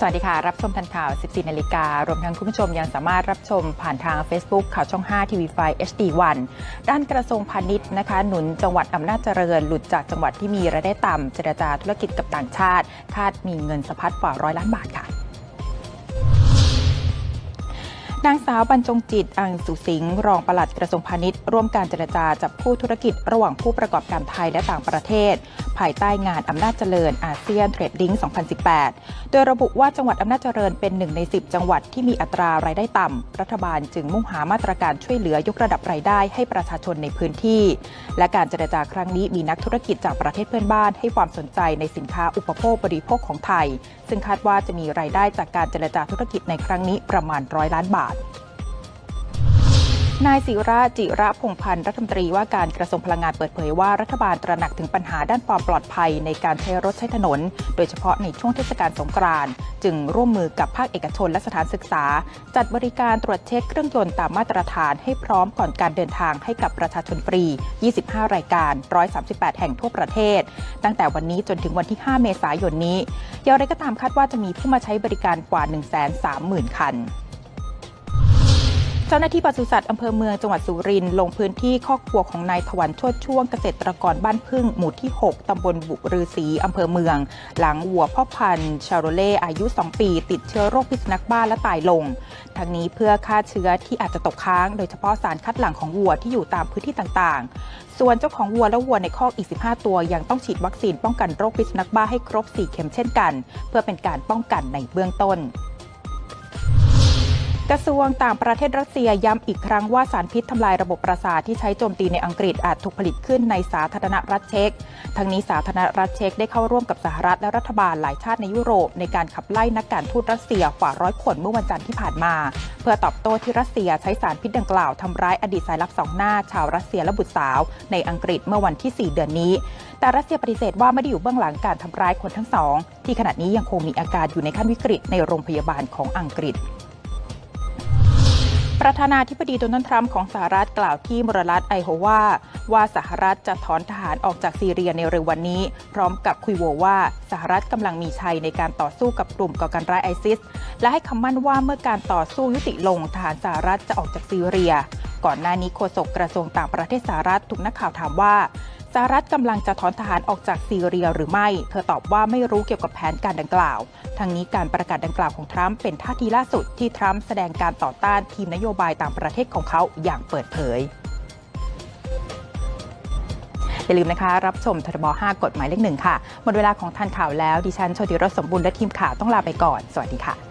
สวัสดีค่ะ รับชมทันข่าว 14 นาฬิกา รวมทั้งคุณผู้ชมยังสามารถรับชมผ่านทาง Facebook ข่าวช่อง 5 ทีวีไฟ HD1 ด้านกระทรวงพาณิชย์นะคะ หนุนจังหวัดอำนาจเจริญ หลุดจากจังหวัดที่มีรายได้ต่ำเจรจาธุรกิจกับต่างชาติ คาดมีเงินสะพัดกว่าร้อยล้านบาทค่ะ นางสาวบรรจงจิต อังสุสิงห์รองปลัดกระทรวงพาณิชย์ ร่วมการเจรจาจับคู่ธุรกิจระหว่างผู้ประกอบการไทยและต่างประเทศ ภายใต้งานอำนาจเจริญอาเซียนเทรดดิ้ง 2018 โดยระบุว่าจังหวัดอำนาจเจริญเป็นหนึ่งใน 10 จังหวัดที่มีอัตรารายได้ต่ำ รัฐบาลจึงมุ่งหามาตรการช่วยเหลือยกระดับรายได้ให้ประชาชนในพื้นที่ และการเจรจาครั้งนี้มีนักธุรกิจจากประเทศเพื่อนบ้าน ให้ความสนใจในสินค้าอุปโภคบริโภคของไทย ซึ่งคาดว่าจะมีรายได้จากการเจรจาธุรกิจในครั้งนี้ประมาณร้อยล้านบาทนายศิระจิระพงพันธ์รัฐมนตรีว่าการกระทรวงพลังงานเปิดเผยว่ารัฐบาลตระหนักถึงปัญหาด้านความปลอดภัยในการใช้รถใช้ถนน โดยเฉพาะในช่วงเทศกาลสงกรานต์จึงร่วมมือกับภาคเอกชนและสถานศึกษา จัดบริการตรวจเช็คเครื่องยนต์ตามมาตรฐานให้พร้อมก่อนการเดินทางให้กับประชาชนฟรี 25 รายการ 138 แห่งทั่วประเทศ ตั้งแต่วันนี้จนถึงวันที่ 5 เมษายนนี้อย่างไรก็ตามคาดว่าจะมีผู้มาใช้บริการกว่า 130,000 คัน เจ้าหน้าที่ปศุสัตว์อำเภอเมืองจังหวัดสุรินทร์ลงพื้นที่คอกวัวของนายถวันชดช่วงเกษตรกรบ้านพึ่งหมู่ที่ 6 ตำบลบุรือศรีอำเภอเมือง หลังวัวพ่อพันธุ์ชาโรเล่อายุ 2 ปี ติดเชื้อโรคพิษสุนัขบ้าและตายลง ทั้งนี้เพื่อฆ่าเชื้อที่อาจจะตกค้าง โดยเฉพาะสารคัดหลั่งของวัวที่อยู่ตามพื้นที่ต่างๆ ส่วนเจ้าของวัวและวัวในคอกอีก 15 ตัว ยังต้องฉีดวัคซีนป้องกันโรคพิษสุนัขบ้าให้ครบ 4 เข็มเช่นกัน เพื่อเป็นการป้องกันในเบื้องต้น กระทรวงต่างประเทศรัสเซียย้ำอีกครั้งว่าสารพิษทำลายระบบประสาทที่ใช้โจมตีในอังกฤษอาจถูกผลิตขึ้นในสาธารณรัฐเช็กทั้งนี้สาธารณรัฐเช็กได้เข้าร่วมกับสหรัฐและรัฐบาลหลายชาติในยุโรป ในการขับไล่นักการทูตรัสเซียกว่าร้อยคนเมื่อวันจันทร์ที่ผ่านมา เพื่อตอบโต้ที่รัสเซียใช้สารพิษดังกล่าวทำร้ายอดีตสายลับสองหน้า ชาวรัสเซียและบุตรสาว ในอังกฤษเมื่อวันที่ 4 เดือนนี้ แต่รัสเซียปฏิเสธว่าไม่ได้อยู่เบื้องหลังการทำร้ายคนทั้งสองที่ขณะนี้ยังคงมีอาการอยู่ในขั้นวิกฤตในโรงพยาบาลของอังกฤษ ประธานาธิบดีโดนัลด์ทรัมป์ของสหรัฐกล่าวที่มรรัฐไอโฮวาว่าสหรัฐจะถอนทหารออกจากซีเรียในเร็ววันนี้ พร้อมกับคุยโวว่าสหรัฐกำลังมีชัยในการต่อสู้กับกลุ่มก่อการร้ายไอซิส และให้คำมั่นว่าเมื่อการต่อสู้ยุติลงทหารสหรัฐจะออกจากซีเรีย ก่อนหน้านี้โฆษกกระทรวงต่างประเทศสหรัฐถูกนักข่าวถามว่า หรัฐกำลังจะถอนทหารออกจากซีเรียหรือไม่ เธอตอบว่าไม่รู้เกี่ยวกับแผนการดังกล่าว ทั้งนี้การประกาศดังกล่าวของทรัมป์เป็นท่าทีล่าสุดที่ทรัมป์แสดงการต่อต้านทีมนโยบายต่างประเทศของเขาอย่างเปิดเผยอย่าลืมนะคะ รับชมทรบ5กฎหมายเลขหนึ่งค่ะ หมดเวลาของทันข่าวแล้ว ดิฉันโชติรสสมบูรณ์และทีมข่าวต้องลาไปก่อน สวัสดีค่ะ